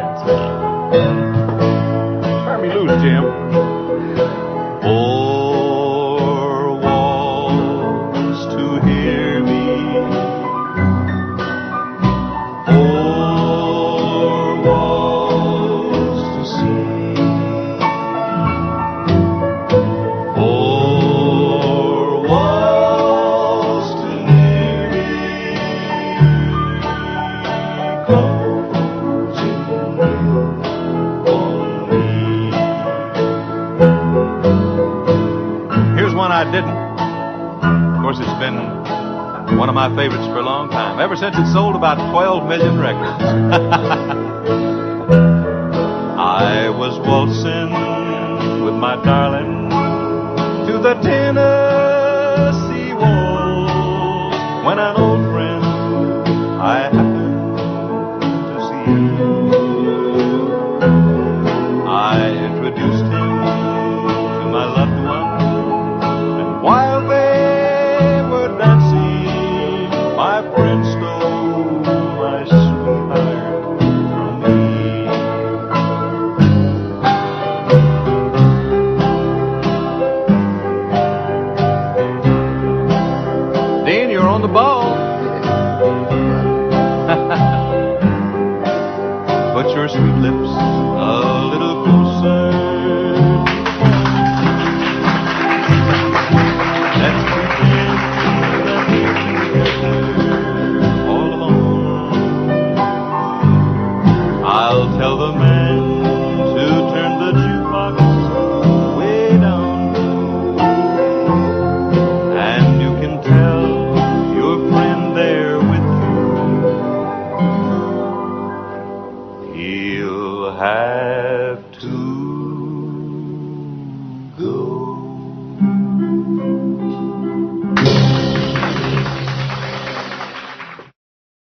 That's me. I didn't. Of course, it's been one of my favorites for a long time, ever since it sold about 12 million records. I was waltzing with my darling to the Tennessee the ball. Put your sweet lips a little closer. I'll tell the man He'll have to.